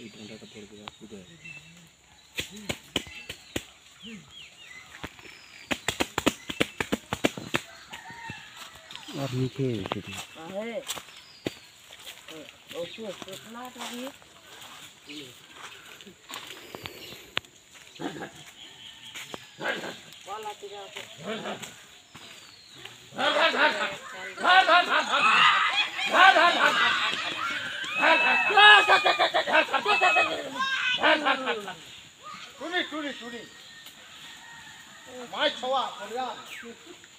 एक घंटा का पेड़ गया उधर और नीचे Thank you. उसमें कितना कभी माय तेरा টুনি